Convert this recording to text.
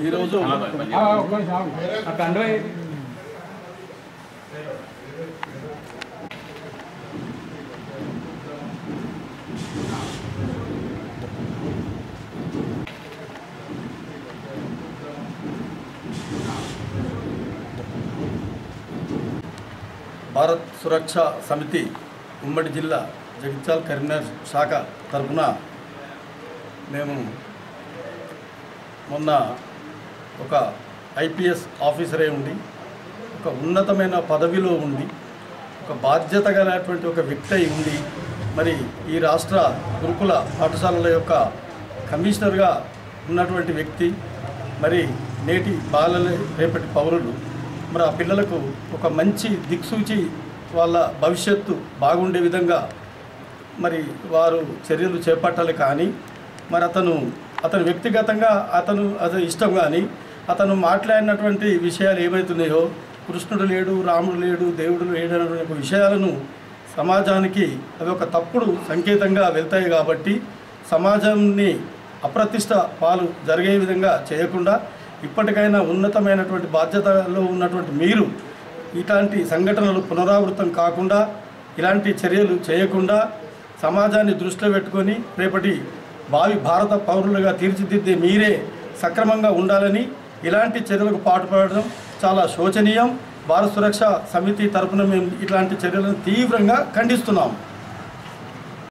ఈరోజు భారత్ సురక్ష సమితి ఉమ్మడి జిల్లా జగిత్యాల కరీంనగర్ శాఖ తరఫున మేము మొన్న ఒక ఐపీఎస్ ఆఫీసరే ఉండి ఒక ఉన్నతమైన పదవిలో ఉండి ఒక బాధ్యత గలటువంటి ఒక వ్యక్తి అయి ఉండి మరి ఈ రాష్ట్ర గురుకుల పాఠశాలల యొక్క కమిషనర్గా ఉన్నటువంటి వ్యక్తి మరి నేటి బాలల రేపటి పౌరులు మరి ఆ పిల్లలకు ఒక మంచి దిక్సూచి వాళ్ళ భవిష్యత్తు బాగుండే విధంగా మరి వారు చర్యలు చేపట్టాలి కానీ మరి అతను అతను వ్యక్తిగతంగా అతను అతను ఇష్టం కానీ అతను మాట్లాడినటువంటి విషయాలు ఏమవుతున్నాయో కృష్ణుడు లేడు రాముడు లేడు దేవుడు లేడు అనేటువంటి విషయాలను సమాజానికి అవి ఒక తప్పుడు సంకేతంగా వెళ్తాయి కాబట్టి సమాజాన్ని అప్రతిష్ట పాలు జరిగే విధంగా చేయకుండా ఇప్పటికైనా ఉన్నతమైనటువంటి బాధ్యతలో ఉన్నటువంటి మీరు ఇలాంటి సంఘటనలు పునరావృతం కాకుండా ఇలాంటి చర్యలు చేయకుండా సమాజాన్ని దృష్టిలో పెట్టుకొని రేపటి భావి భారత పౌరులుగా తీర్చిదిద్దే మీరే సక్రమంగా ఉండాలని ఇలాంటి చర్యలకు పాటుపడడం చాలా శోచనీయం. భారత సురక్ష సమితి తరఫున మేము ఇట్లాంటి చర్యలను తీవ్రంగా ఖండిస్తున్నాం.